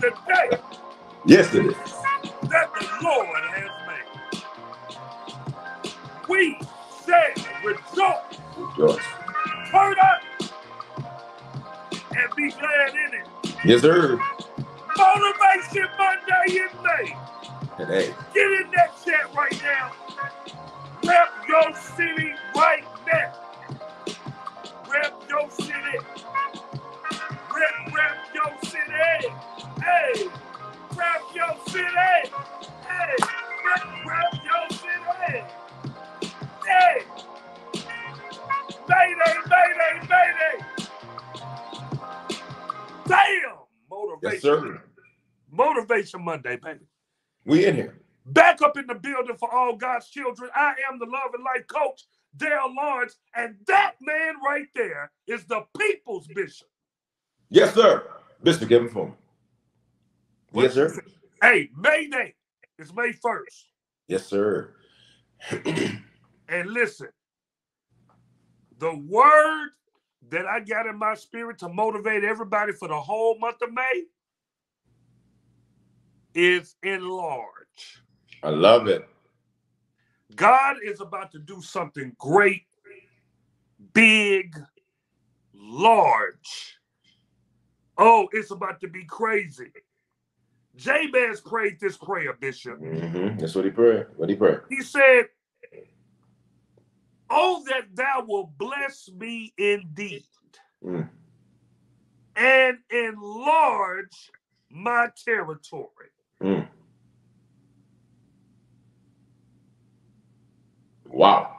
the day. Yes, it is. That the Lord has made. We say rejoice. Rejoice. Turn up and be glad in it. Yes, sir. Motivation Monday in May. Today. Get in that chat right now. Rep your city right now. Motivation Monday, baby. We in here. Back up in the building for all God's children. I am the Love and Life coach, Dale Lawrence, and that man right there is the people's bishop. Yes, sir. Bishop, give him for me. Yes, sir. Hey, May Day is May 1st. Yes, sir. And listen, the word that I got in my spirit to motivate everybody for the whole month of May is enlarge. I love it. God is about to do something great, big, large. Oh, it's about to be crazy. Jabez prayed this prayer, Bishop. hmm That's what he prayed. What he prayed. He said, Oh, that thou will bless me indeed Mm. and enlarge my territory. Wow.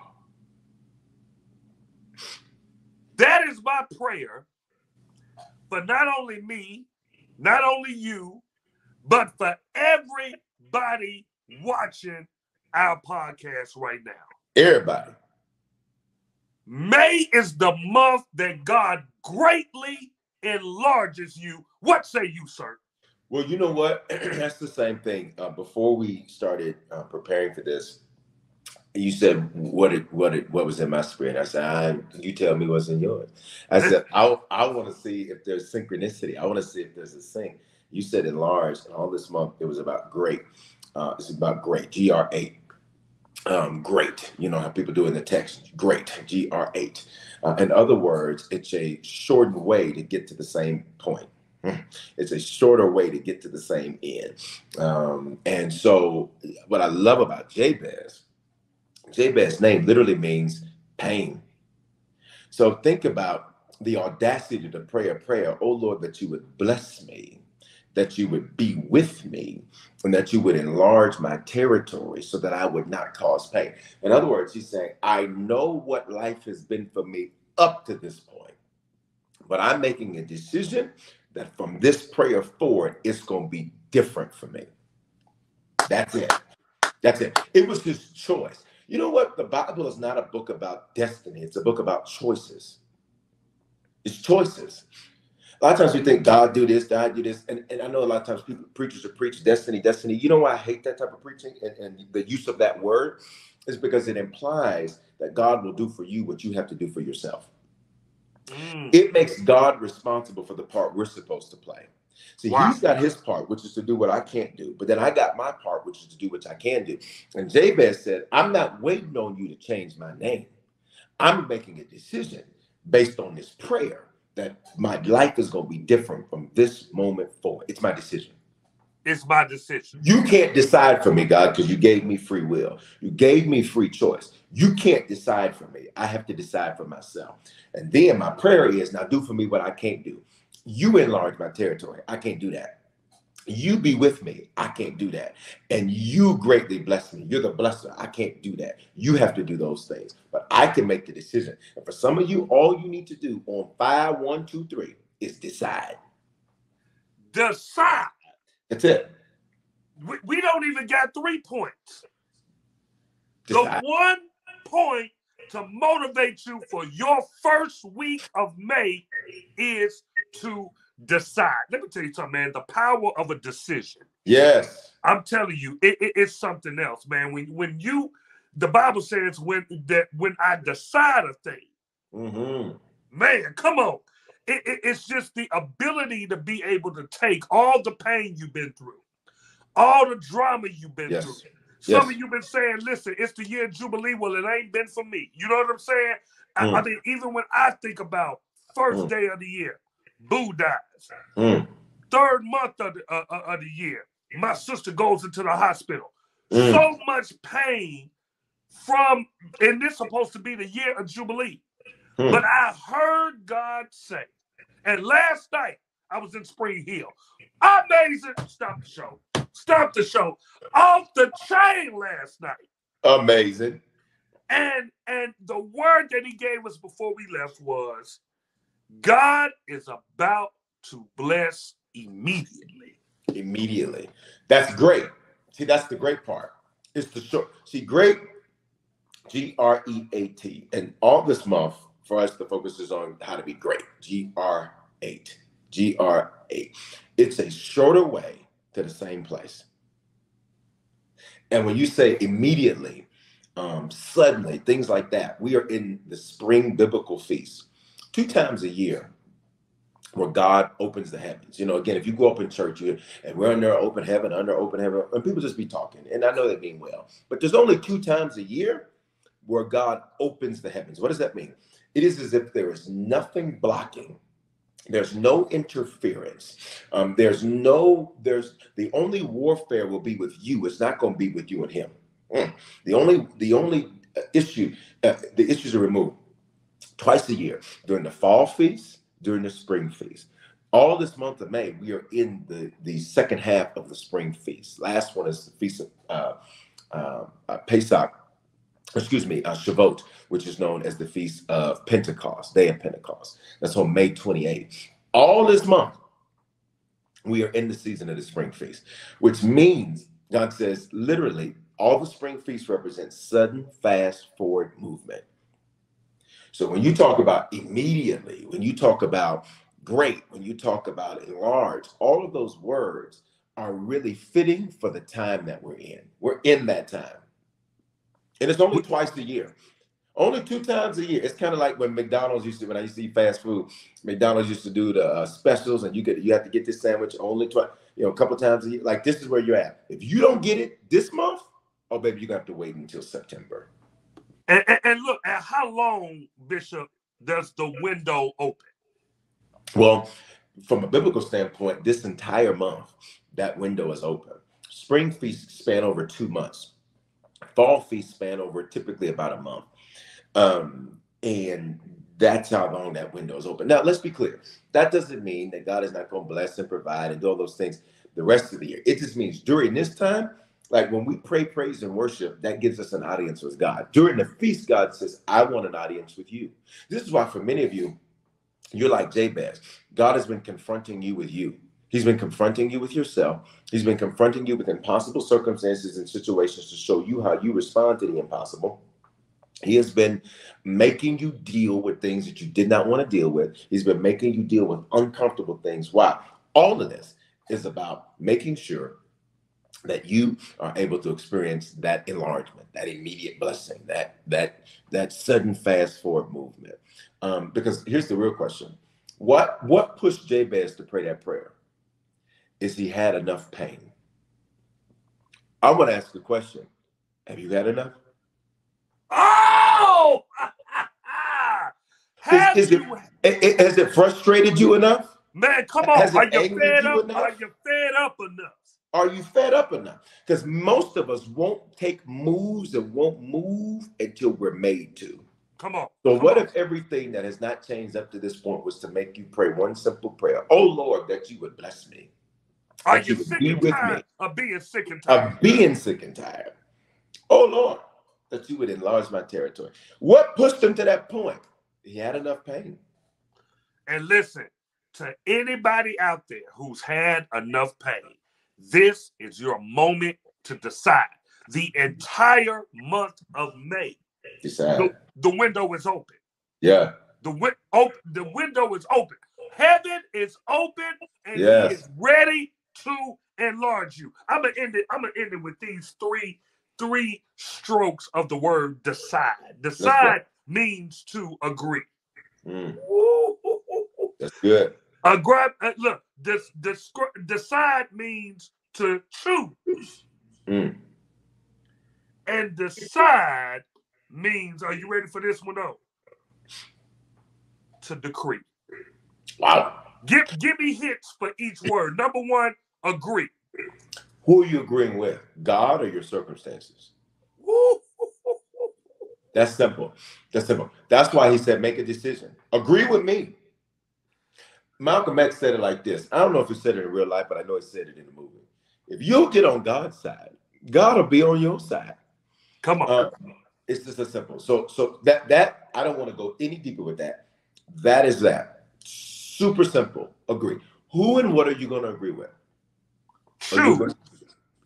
That is my prayer for not only me, not only you, but for everybody watching our podcast right now. Everybody. May is the month that God greatly enlarges you. What say you, sir? Well, you know what? That's the same thing. Uh, before we started uh, preparing for this, you said what it what it what was in my spirit. I said, I, "You tell me what's in yours." I said, "I I want to see if there's synchronicity. I want to see if there's a sync." You said enlarged, and all this month it was about great. Uh, it's about great. G R eight. Um, great. You know how people do in the text. Great. G R eight. Uh, in other words, it's a shortened way to get to the same point. It's a shorter way to get to the same end. Um, and so, what I love about Jabez, Jabez's name literally means pain. So, think about the audacity to pray a prayer, oh Lord, that you would bless me, that you would be with me, and that you would enlarge my territory so that I would not cause pain. In other words, he's saying, I know what life has been for me up to this point, but I'm making a decision that from this prayer forward, it's going to be different for me. That's it. That's it. It was his choice. You know what? The Bible is not a book about destiny, it's a book about choices. It's choices. A lot of times we think God do this, God do this, and, and I know a lot of times people preachers will preach destiny, destiny. You know why I hate that type of preaching and, and the use of that word is because it implies that God will do for you what you have to do for yourself. Mm. It makes God responsible for the part we're supposed to play. See, Wow. he's got his part, which is to do what I can't do, but then I got my part, which is to do what I can do. And Jabez said, I'm not waiting on you to change my name. I'm making a decision based on this prayer that my life is going to be different from this moment forward. It's my decision. It's my decision. You can't decide for me, God, because you gave me free will. You gave me free choice. You can't decide for me. I have to decide for myself. And then my prayer is now do for me what I can't do. You enlarge my territory. I can't do that. You be with me. I can't do that. And you greatly bless me. You're the blesser. I can't do that. You have to do those things. But I can make the decision. And for some of you, all you need to do on five, one, two, three is decide. Decide. That's it. We, we don't even got three points. The one point to motivate you for your first week of May is to decide. Let me tell you something, man. The power of a decision. Yes. I'm telling you, it, it- it's something else, man. When when you, the Bible says when that when I decide a thing, hmm man, come on. it, it, it's just the ability to be able to take all the pain you've been through, all the drama you've been Yes. through. Some Yes. of you been saying, "Listen, it's the year of jubilee." Well, it ain't been for me. You know what I'm saying? I, I Mm. mean, even when I think about first Mm. day of the year, Boo dies. Mm, Third month of the, uh, uh, of the year, my sister goes into the hospital. mm, So much pain from, and this supposed to be the year of jubilee. Hmm. But I heard God say, and last night I was in Spring Hill. Amazing. Stop the show. Stop the show. Off the chain last night. amazing. And and the word that he gave us before we left was God is about to bless immediately. Immediately. That's great. See, that's the great part. It's the short. See, great, G R E A T. And all this month for us, the focus is on how to be great. G R 8. G R 8. It's a shorter way to the same place. And when you say immediately, um, suddenly, things like that, we are in the spring biblical feast two times a year where God opens the heavens. You know, again, if you go up in church you, and we're under open heaven, under open heaven, and people just be talking, and I know they mean well, but there's only two times a year where God opens the heavens. What does that mean? It is as if there is nothing blocking. There's no interference. Um, there's no, there's the only warfare will be with you. It's not going to be with you and him. Mm. The only, the only uh, issue, uh, the issues are removed twice a year during the fall feast, during the spring feast. All this month of May, we are in the, the second half of the spring feast. Last one is the feast of uh, uh, uh, Pesach, excuse me, uh, Shavuot, which is known as the feast of Pentecost, day of Pentecost. That's on May 28th. All this month, we are in the season of the spring feast, which means God says literally all the spring feasts represent sudden, fast forward movement. So when you talk about immediately, when you talk about great, when you talk about enlarge, all of those words are really fitting for the time that we're in. We're in that time. And it's only twice a year. Only two times a year. It's kind of like when McDonald's used to, when I used to eat fast food, McDonald's used to do the uh, specials, and you get you have to get this sandwich only twice, you know, a couple times a year. Like this is where you're at. If you don't get it this month, oh baby, you're gonna have to wait until September. And, and, and look, at how long, Bishop, does the window open? Well, from a biblical standpoint, this entire month, that window is open. Spring feasts span over two months. Fall feasts span over typically about a month. Um, and that's how long that window is open. Now, let's be clear. That doesn't mean that God is not going to bless and provide and do all those things the rest of the year. It just means during this time, like when we pray, praise, and worship, that gives us an audience with God. During the feast, God says, I want an audience with you. This is why, for many of you, you're like Jabez. God has been confronting you with you. He's been confronting you with yourself. He's been confronting you with impossible circumstances and situations to show you how you respond to the impossible. He has been making you deal with things that you did not want to deal with. He's been making you deal with uncomfortable things. Why? All of this is about making sure that you are able to experience that enlargement, that immediate blessing, that that that sudden fast forward movement. Um, because here's the real question: what what pushed Jabez to pray that prayer? Is he had enough pain? I want to ask the question: Have you had enough? Oh! Have is it- you, I- I- Has it frustrated you enough? man, come on. has it Are you fed you up? enough? Are you fed up enough? Are you fed up enough? Because most of us won't take moves and won't move until we're made to. Come on. So, come what on. if everything that has not changed up to this point was to make you pray one simple prayer? Oh Lord, that you would bless me. Are you you sick be and tired me. of being sick and tired? Of being sick and tired. Oh Lord, that you would enlarge my territory. What pushed him to that point? He had enough pain. And listen to anybody out there who's had enough pain. This is your moment to decide. The entire month of May, the, the window is open. Yeah. The, win- op- the window is open. Heaven is open and Yes. he is ready to enlarge you. I'm gonna end it. I'm gonna end it with these three three strokes of the word decide. Decide means to agree. Mm. That's good. A grab. Uh, look, this, this decide means to choose, Mm. and decide means. Are you ready for this one though? To decree. Wow. Give give me hits for each word. Number one, agree. Who are you agreeing with? God or your circumstances? Woo. That's simple. That's simple. That's why he said, make a decision. Agree with me. Malcolm X said it like this. I don't know if he said it in real life, but I know he said it in the movie. If you'll get on God's side, God will be on your side. Come on. Uh, it's just as simple. So, so that that I don't want to go any deeper with that. That is that. Super simple. Agree. Who and what are you going to agree with? Choose.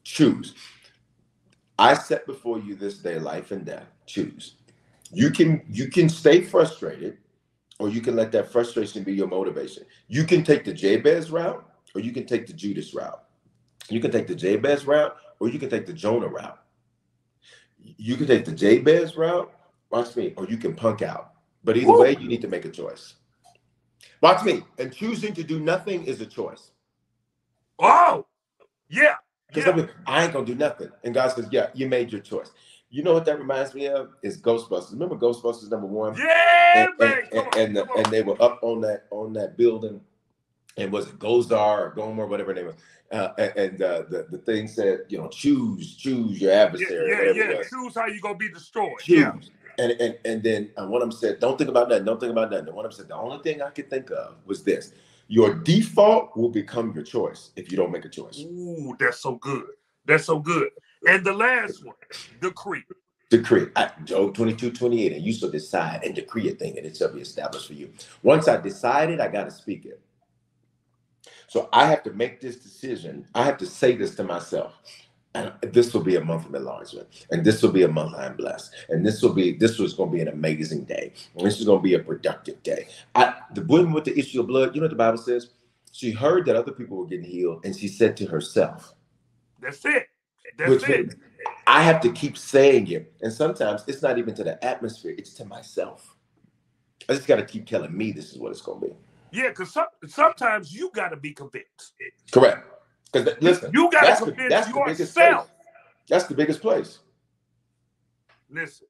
Choose. I set before you this day life and death. Choose. You can you can stay frustrated, or you can let that frustration be your motivation. You can take the Jabez route, or you can take the Judas route. You can take the Jabez route, or you can take the Jonah route. You can take the Jabez route, watch me, or you can punk out. But either Woo. way, you need to make a choice. Watch me. And choosing to do nothing is a choice. Oh, yeah. Because Yeah. I, mean, I ain't gonna do nothing. And God says, Yeah, you made your choice. You know what that reminds me of? Is Ghostbusters. Remember Ghostbusters number one? Yeah, and, and, on, and, the- and they were up on that on that building, and was it Gozer or Gomer, whatever name was. Uh, and and uh, the the thing said, you know, choose choose your adversary. yeah, it yeah. Choose how you gonna be destroyed. Choose. Yeah. And, and and then uh, one of them said, "Don't think about nothing. Don't think about nothing." And one of them said, "The only thing I could think of was this: your default will become your choice if you don't make a choice." Ooh, that's so good. That's so good. And the last one, decree. decree. I, Job 22, 28, and you shall decide and decree a thing, and it shall be established for you. Once I decided, I got to speak it. So I have to make this decision. I have to say this to myself. And this will be a month of enlargement, and this will be a month I'm blessed, and this will be this was going to be an amazing day, and this is going to be a productive day. I, the woman with the issue of blood, you know what the Bible says? She heard that other people were getting healed, and she said to herself, That's it. That's which it. I have to keep saying it. And sometimes it's not even to the atmosphere, it's to myself. I just got to keep telling me this is what it's going to be. Yeah, because some, sometimes you gotta be convinced. Correct. Because listen, You gotta that's the, convince that's the biggest place. yourself. That's the biggest place. Listen,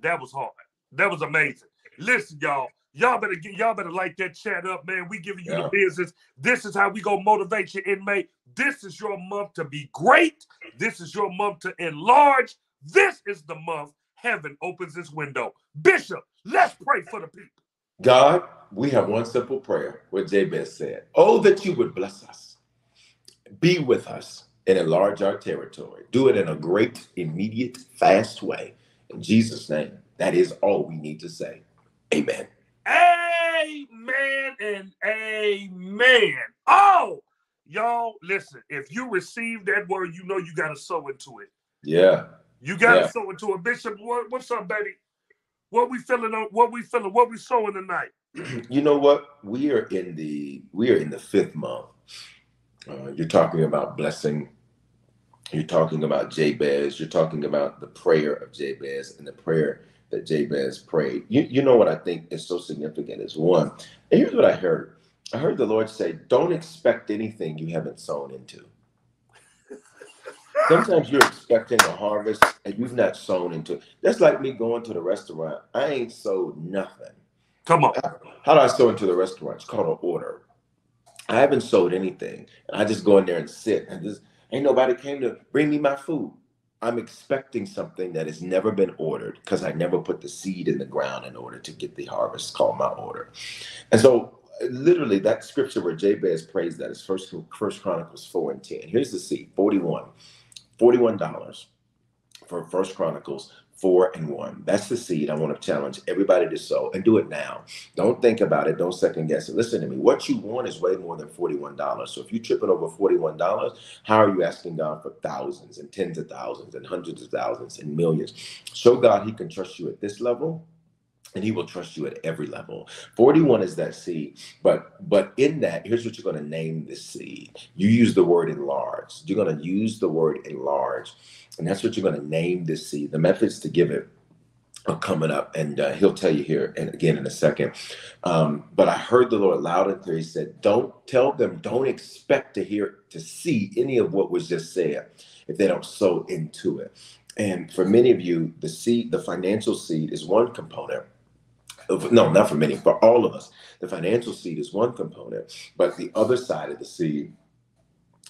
that was hard. That was amazing. Listen, y'all. Y'all better get y'all better light that chat up, man. We giving you Yeah. the business. This is how we gonna motivate you in May. This is your month to be great. This is your month to enlarge. This is the month heaven opens its window. Bishop, let's pray for the people. God, we have one simple prayer, what Jabez said. Oh, that you would bless us, be with us, and enlarge our territory. Do it in a great, immediate, fast way. In Jesus' name, that is all we need to say. Amen. Amen and amen. Oh, y'all, listen. If you receive that word, you know you got to sow into it. Yeah. You got to Yeah. sow into it. Bishop, what, what's up, baby? What we feeling on? What we feeling? What we sowing tonight? you know what we are in the we are in the fifth month uh, you're talking about blessing you're talking about jabez you're talking about the prayer of jabez and the prayer that jabez prayed you, you know what i think is so significant is one and here's what i heard i heard the lord say don't expect anything you haven't sown into sometimes you're expecting a harvest and you've not sown into it. that's like me going to the restaurant i ain't sold nothing Come on. how do I sow into the restaurant? It's called an order. I haven't sold anything. And I just go in there and sit and just ain't nobody came to bring me my food. I'm expecting something that has never been ordered because I never put the seed in the ground in order to get the harvest called my order. And so literally that scripture where Jabez prays that is first first Chronicles 4 and 10. Here's the seed, 41. $41 for First Chronicles 4 and 1. That's the seed I want to challenge everybody to sow and do it now. Don't think about it. Don't second guess it. Listen to me. What you want is way more than $41. So if you're tripping over $41, how are you asking God for thousands and tens of thousands and hundreds of thousands and millions? Show God he can trust you at this level and he will trust you at every level 41 is that seed but but in that here's what you're going to name this seed you use the word enlarge you're going to use the word enlarge and that's what you're going to name this seed the methods to give it are coming up, and uh, he'll tell you here and again in a second. Um, but I heard the Lord loud and clear. He said, "Don't tell them. Don't expect to hear to see any of what was just said if they don't sow into it." And for many of you, the seed, the financial seed, is one component. No, not for many, for all of us. The financial seed is one component, but the other side of the seed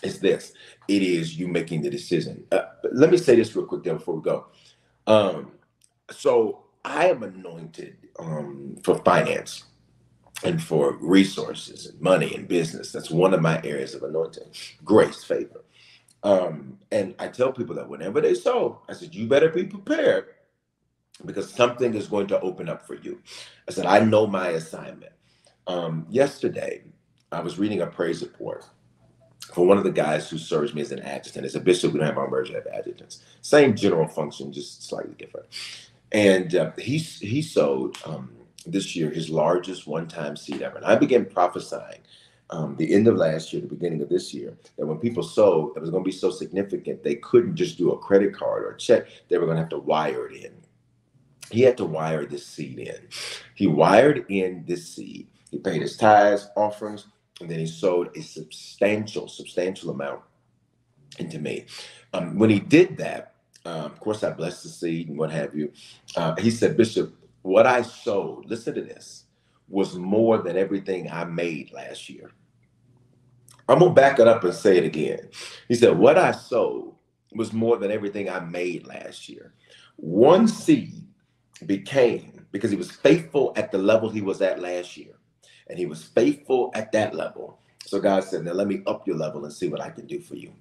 is this it is you making the decision. Uh, let me say this real quick there before we go. Um, so I am anointed um, for finance and for resources and money and business. That's one of my areas of anointing, grace, favor. Um, and I tell people that whenever they sow, I said, you better be prepared because something is going to open up for you. I said, I know my assignment. Um, yesterday, I was reading a praise report for one of the guys who serves me as an adjutant. As a bishop, we don't have our merger of adjutants. Same general function, just slightly different. And uh, he he sowed um, this year his largest one-time seed ever. And I began prophesying um, the end of last year, the beginning of this year, that when people sowed, it was going to be so significant they couldn't just do a credit card or check; they were going to have to wire it in. He had to wire this seed in. He wired in this seed. He paid his tithes, offerings, and then he sowed a substantial, substantial amount into me. Um, when he did that, um, of course, I blessed the seed and what have you. Uh, he said, Bishop, what I sowed, listen to this, was more than everything I made last year. I'm going to back it up and say it again. He said, What I sowed was more than everything I made last year. One seed became, because he was faithful at the level he was at last year, and he was faithful at that level. So God said, Now let me up your level and see what I can do for you.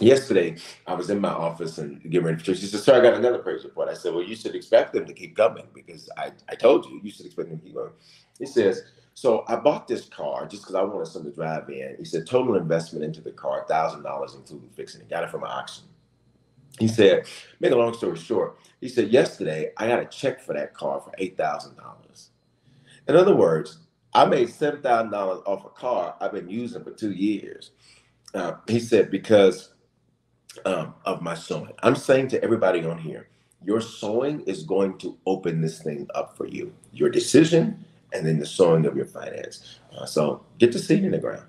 Yesterday, I was in my office and getting ready for church. He said, Sir, I got another praise report. I said, Well, you should expect them to keep coming because I, I told you, you should expect them to keep going. He says, So I bought this car just because I wanted someone to drive in. He said, Total investment into the car, $1,000 including fixing it. Got it from an auction. He said, Make a long story short, he said, Yesterday, I got a check for that car for $8,000. In other words, I made seven thousand dollars off a car I've been using for two years. Uh, he said because um, of my sowing. I'm saying to everybody on here, your sowing is going to open this thing up for you. Your decision and then the sowing of your finance. Uh, so get the seed in the ground.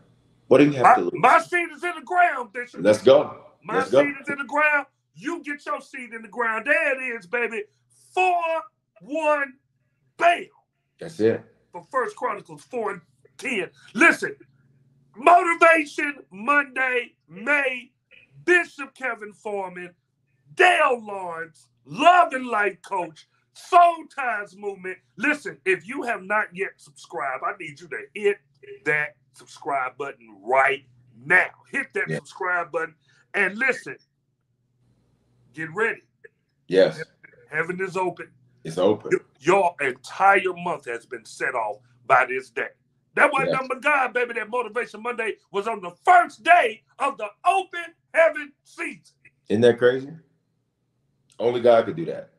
What do you have my, to lose? My seed is in the ground, Bishop. Let's go. My Let's seed go. is in the ground. You get your seed in the ground. There it is, baby. Four, one, bam. That's it. For First Chronicles 4 and 10. Listen, Motivation Monday, May, Bishop Kevin Foreman, Dale Lawrence, Love and Life Coach, Soul Ties Movement. Listen, if you have not yet subscribed, I need you to hit that subscribe button right now. Hit that Yeah. subscribe button and listen. Get ready. Yes, Heaven is open. it's open. Your entire month has been set off by this day. That wasn't Yes. number God, baby. That Motivation Monday was on the first day of the open heaven season. Isn't that crazy? Only God could do that.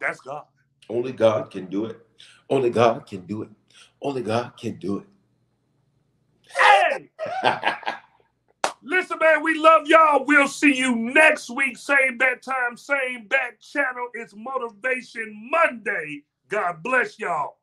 That's God. Only God can do it. Only God can do it. Only God can do it. Hey, it. listen, man, we love y'all. We'll see you next week. Same bat time, same bat channel. It's Motivation Monday. God bless y'all.